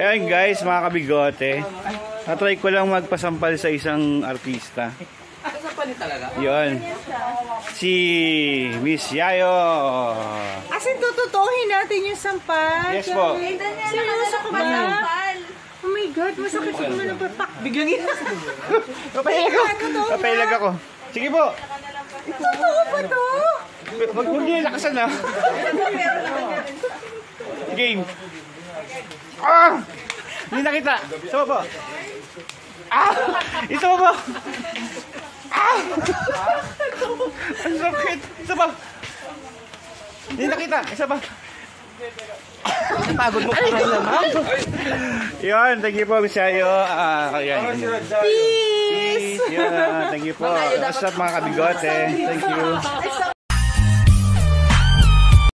Ayan guys, mga kabigote. Natry ko lang magpasampal sa isang artista. Yun. Si Miss Yayo. Asin tututuhin natin yung sampal. Yes po. Seryoso ka ba? Oh my God, masakit sa mga napapak. Biglang ina. Papailag ako. Papailag ako. Sige po. Totoo ba to? Wag mo niya lakasan na. Game. Ah! Hindi nakita. Isa po. Ah! Isa po. Ah! Ang sakit. Isa pa. Hindi nakita. Isa pa. Pagod mo pa naman. Yun, thank you po, Miss Yayo. Ah, yan. Peace! Peace. Yun, thank you po. What's up, mga kabigote? Thank you.